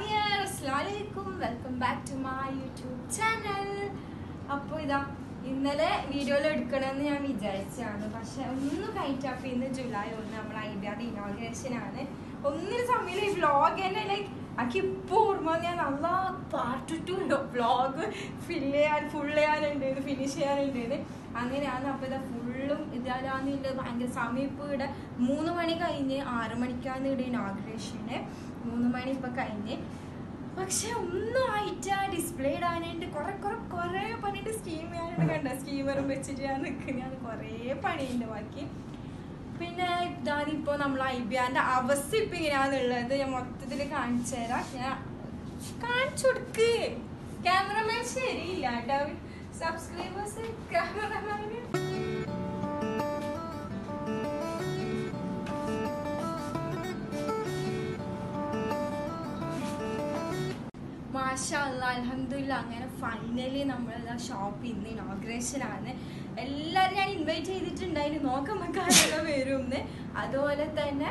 അസ്ലാമലൈക്കും welcome back to my YouTube channel അപ്പോൾ ഇതാ ഇന്നലെ വീഡിയോയിൽ എടുക്കണമെന്ന് ഞാൻ വിചാരിച്ചതാണ്. പക്ഷെ ഒന്ന് കഴിഞ്ഞിട്ട് അപ്പോൾ ഇന്ന് ജൂലൈ ഒന്ന് നമ്മൾ ഐഡിയാടെ ഇനോഗ്രേഷൻ ആണ്. ഒന്നിനു സമയം ഈ വ്ളോഗ് തന്നെ ലൈക്ക് ആക്കി ഇപ്പോൾ ഓർമ്മ ഞാൻ നല്ല പാർട്ട് ടു വ്ളോഗ് ഫില്ല് ചെയ്യാൻ ഫുൾ ചെയ്യാനുണ്ട് ഫിനിഷ് ചെയ്യാനുണ്ട്. അങ്ങനെയാണ്. അപ്പോൾ ഇതാ ഫുള്ളും ഇതാലാന്നില്ല ഭയങ്കര സമയം ഇപ്പോൾ ഇവിടെ മൂന്ന് മണി കഴിഞ്ഞ് ആറ് മണിക്കാണ് ഇവിടെ ഇനാഗ്രേഷന് മൂന്ന് മണി ഇപ്പം കഴിഞ്ഞ്. പക്ഷെ ഒന്നും ആയിട്ടാ ഡിസ്പ്ലേ ഇടാനായിട്ട് കുറെ കുറെ കുറെ പണിയുണ്ട്. സ്കീം ചെയ്യാനുണ്ട് കണ്ട? സ്കീമറും വെച്ചിട്ട് ഞാൻ നിൽക്കുന്നതാണ് കുറേ പണിയുണ്ട് ബാക്കി. പിന്നെ ഇതാണ് ഇപ്പോൾ നമ്മൾ ആറിന്റെ അവസ്ഥ ഇപ്പം ഇങ്ങനെയാണെന്നുള്ളത് ഞാൻ മൊത്തത്തിൽ കാണിച്ചു തരാം. ഞാൻ കാണിച്ചു കൊടുക്ക്. ക്യാമറമാൻ ശരിയില്ല. കേട്ടോ സബ്സ്ക്രൈബേഴ്സ് ക്യാമറമാന് മാഷാ അലഹമില്ല അങ്ങനെ ഫൈനലി നമ്മളെല്ലാം ഷോപ്പ് ഇന്ന് ഇനോഗ്രേഷൻ ആണ് എല്ലാവരും ഞാൻ ഇൻവൈറ്റ് ചെയ്തിട്ടുണ്ടായിരുന്നു നോക്കാൻ നമുക്ക് വരും എന്ന് അതുപോലെ തന്നെ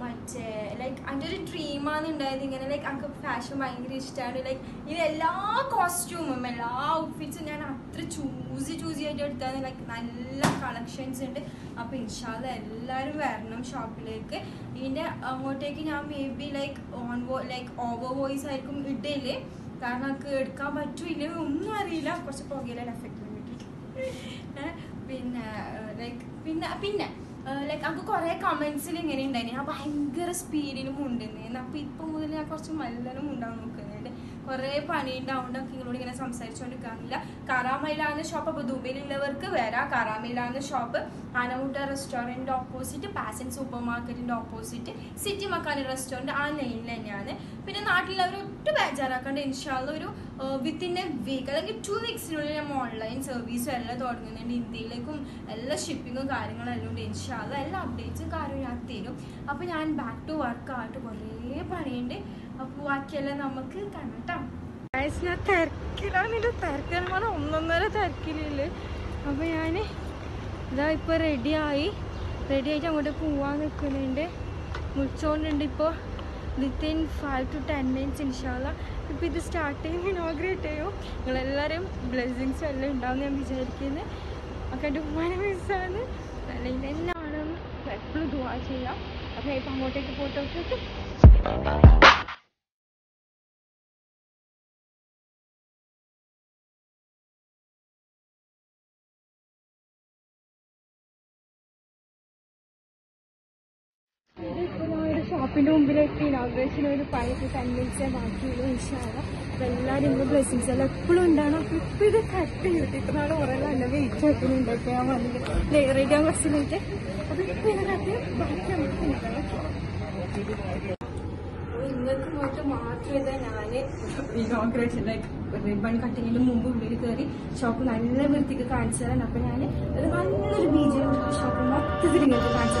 മറ്റേ ലൈക്ക് അതിന്റെ ഒരു ഡ്രീമാണ് ഉണ്ടായത് ഇങ്ങനെ ലൈക്ക് എനിക്ക് ഫാഷൻ ഭയങ്കര ഇഷ്ടമാണ് ലൈക്ക് ഇത് എല്ലാ കോസ്റ്റ്യൂമും എല്ലാ ഔട്ട്ഫിറ്റ്സും ഞാൻ അത്ര ചൂസി ചൂസി ആയിട്ട് എടുത്താണ് ലൈക്ക് നല്ല കളക്ഷൻസ് ഉണ്ട്. അപ്പോൾ ഇൻഷാല്ല എല്ലാവരും വരണം ഷോപ്പിലേക്ക് ഇതിന്റെ അങ്ങോട്ടേക്ക് ഞാൻ maybe like on like over voice ആയിരിക്കും ഇടയിൽ കാരണം എനിക്ക് എടുക്കാൻ പറ്റൂല ഒന്നും അറിയില്ല. കുറച്ച് പുകയിലെ എഫക്റ്റ് വേണ്ടിയിട്ട് പിന്നെ ലൈക്ക് പിന്നെ പിന്നെ ലൈക്ക് നമുക്ക് കുറേ കമൻസിൽ ഇങ്ങനെ ഉണ്ടായിരുന്നു ഞാൻ ഭയങ്കര സ്പീഡിലും മുണ്ടെന്ന് അപ്പം ഇപ്പം മുതൽ ഞാൻ കുറച്ച് മല്ലനും ഉണ്ടാവും നോക്കുന്നുണ്ട്. കുറേ പണി ഉണ്ടാവുകൊണ്ട് നിങ്ങളോട് ഇങ്ങനെ സംസാരിച്ചുകൊണ്ടിരിക്കാനില്ല കറാമയിലാകുന്ന ഷോപ്പ് അപ്പോൾ ദുബൈയിലുള്ളവർക്ക് വരാം. കറാമയിലാകുന്ന ഷോപ്പ് ആനമുട്ട റെസ്റ്റോറന്റ് ഓപ്പോസിറ്റ് പാസൻ സൂപ്പർ മാർക്കറ്റിന്റെ ഓപ്പോസിറ്റ് സിറ്റി മക്കാനി റെസ്റ്റോറന്റ് ആ ലൈനിൽ തന്നെയാണ്. പിന്നെ നാട്ടിലുള്ളവർ ഒട്ടും ബേജാറാക്കാണ്ട് ഇൻഷാല്ല ഒരു വിത്തിൻ എ വീക്ക് അല്ലെങ്കിൽ ടു വീക്സിനുള്ളിൽ നമ്മൾ ഓൺലൈൻ സർവീസും എല്ലാം തുടങ്ങുന്നുണ്ട്. ഇന്ത്യയിലേക്കും എല്ലാ ഷിപ്പിങ്ങും കാര്യങ്ങളും എല്ലാം ഉണ്ട് ഇൻഷാല്ല എല്ലാ അപ്ഡേറ്റ്സും കാര്യവും ഞാൻ തരും. അപ്പോൾ ഞാൻ ബാക്ക് ടു വർക്ക് ആയിട്ട് കുറേ പണിയുണ്ട്. അപ്പോൾ ബാക്കിയെല്ലാം നമുക്ക് കാണാം ഞാൻ തിരക്കിലാണ് ഇത്. തിരക്കാൻ പറഞ്ഞാൽ ഒന്നൊന്നര തിരക്കിലില്ല? അപ്പോൾ ഞാൻ ഇതാ ഇപ്പോൾ റെഡിയായി റെഡി ആയിട്ട് അങ്ങോട്ട് പോവാൻ നിൽക്കുന്നുണ്ട് മുറിച്ചോണ്ടുണ്ട് ഇപ്പോൾ within five to ten minutes ഇൻഷാല്ല ഇപ്പോൾ ഇത് സ്റ്റാർട്ട് ചെയ്യും ഇനോഗ്രേറ്റ് ചെയ്യും. നിങ്ങളെല്ലാവരും ബ്ലെസ്സിങ്സും എല്ലാം ഉണ്ടാവും ഞാൻ വിചാരിക്കുന്നത് ഒക്കെ ഉമ്മാനെ മിസ്സാണ്. അല്ലെങ്കിൽ എന്നാണെന്ന് എപ്പോഴും ദുവാ ചെയ്യാം. അപ്പോൾ ഇപ്പം അങ്ങോട്ടേക്ക് ഷോപ്പിന്റെ മുമ്പിലേക്ക് ഇനോഗ്രേഷൻ ഒരു ഫൈവ് കൺവിൻസ് ബാക്കിയുള്ള അപ്പോൾ എല്ലാവരും ഇപ്പൊ ബ്ലെസ്സിങ്സ് എല്ലാം എപ്പോഴും ഉണ്ടാണ് അപ്പൊ ഇപ്പൊ ഇത് കട്ട് ചെയ്തിട്ട് ഇപ്പൊ നാളെ കുറെ നല്ല വെയിറ്റ് ആക്കുന്നുണ്ട് ഇപ്പോൾ ഞാൻ വന്നിട്ട് റെഡി ആകാൻ കുറച്ച് ലേറ്റ് അപ്പൊ ഇപ്പൊ ഇതിനകത്ത് ബാക്കി നമുക്ക് നോട്ട് മാത്രം ഇതാ ഞാൻ ഇനോഗ്രേഷൻ റിബൺ കട്ടിങ്ങിന് മുമ്പ് ഉള്ളിൽ കയറി ഷോപ്പ് നല്ല വൃത്തിക്ക് കാണിച്ചു തരാൻ. അപ്പൊ ഞാൻ ഒരു നല്ലൊരു ബീജം ഷോപ്പ് മൊത്തത്തിൽ നിങ്ങൾക്ക് കാണിച്ചു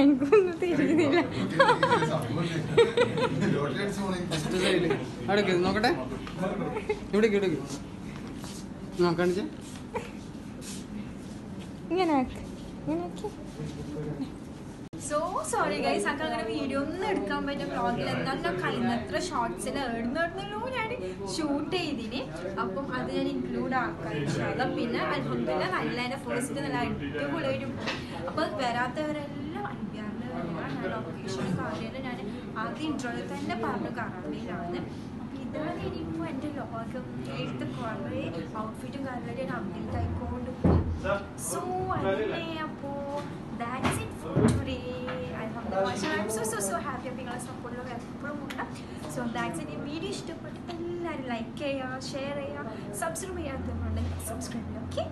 എനിക്കൊന്നും തിരിയുന്നില്ല അടുക്ക് നോക്കട്ടെ. ഇവിടേക്ക് ഇവിടേക്ക്. നോക്കാണിച്ചേ ഇങ്ങനെ ഇങ്ങനെ സോ സോറി ഗൈസ് അക്ക് അങ്ങനെ വീഡിയോ ഒന്നും എടുക്കാൻ പറ്റിയ വ്ളോഗിൽ ഞാൻ കഴിയുന്നത്ര ഷോർട്സിൽ എഴുന്നേടുന്നല്ലോ ഞാൻ ഷൂട്ട് ചെയ്തിന്. അപ്പം അത് ഞാൻ ഇൻക്ലൂഡ് ആക്കാൻ ഇൻഷാല്ല പിന്നെ അൽഹംദുലില്ലാ നല്ല എന്റെ ഫസ്റ്റ് നല്ല അടിപൊളിയായിട്ട് അപ്പോൾ വരാത്തവരെല്ലാം അൻപിയാറിന്റെ കാര്യമല്ല ഞാൻ ആദ്യം ഇൻട്രോയിൽ തന്നെ പറഞ്ഞു കറാമയിലാണ് ഇതാണ് ഇനിയിപ്പോൾ എന്റെ ലോകം എഴുത്ത് കുറേ ഔട്ട്ഫിറ്റും കാര്യമായിട്ട് ഞാൻ അപ്ഡേറ്റ് ആയിക്കൊണ്ട് സോ അതിനെ അപ്പോൾ that's I I'm so so so happy അപ്പോൾ നിങ്ങളെ സപ്പോർട്ടിലൊക്കെ എപ്പോഴും ഉണ്ട് സോ ദാറ്റ്സ് ഇറ്റ് ഈ വീഡിയോ ഇഷ്ടപ്പെട്ട് എല്ലാവരും ലൈക്ക് ചെയ്യുക ഷെയർ ചെയ്യുക സബ്സ്ക്രൈബ് ചെയ്യാത്തവരുണ്ടെങ്കിൽ സബ്സ്ക്രൈബ് ചെയ്യുക ഓക്കെ.